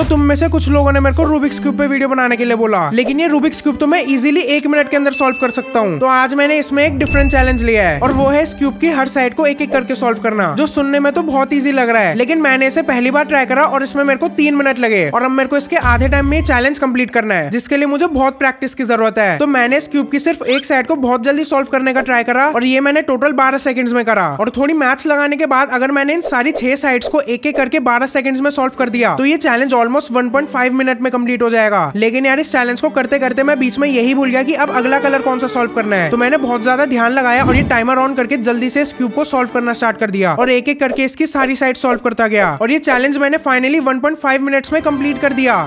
तो तुम में से कुछ लोगों ने मेरे को रूबिक्स क्यूब पे वीडियो बनाने के लिए बोला। लेकिन ये रूबिक्स क्यूब तो मैं इजीली एक मिनट के अंदर सॉल्व कर सकता हूँ। तो आज मैंने इसमें एक डिफरेंट चैलेंज लिया है। और वो है इस क्यूब की हर साइड को एक एक करके सोल्व करना। जो सुनने में तो बहुत ईजी लग रहा है। लेकिन मैंने इसे पहली बार ट्राई करा और इसमें मेरे को तीन मिनट लगे। और अब मेरे को इसके आधे टाइम में चैलेंज कंप्लीट करना है। जिसके लिए मुझे बहुत प्रैक्टिस की ज़रूरत है। तो मैंने इस क्यूब की सिर्फ़ एक साइड को बहुत जल्दी सोल्व करने का ट्राई करा और ये मैंने टोटल बारह सेकंड्स में करा। और थोड़ी मैथ्स लगाने के बाद अगर मैंने इन सारी छह साइड्स को एक एक करके बारह सेकंड्स में सॉल्व कर दिया तो ये चैलेंज ऑलमोस्ट 1.5 मिनट में कंप्लीट हो जाएगा। लेकिन यार, इस चैलेंज को करते करते मैं बीच में यही भूल गया कि अब अगला कलर कौन सा सॉल्व करना है। तो मैंने बहुत ज़्यादा ध्यान लगाया और ये टाइमर ऑन करके जल्दी से इस क्यूब को सोल्व करना स्टार्ट कर दिया और एक एक करके इसकी सारी साइड सोल्व करता गया। और ये चैलेंज मैंने फाइनली 1.5 मिनट्स में कंप्लीट कर दिया।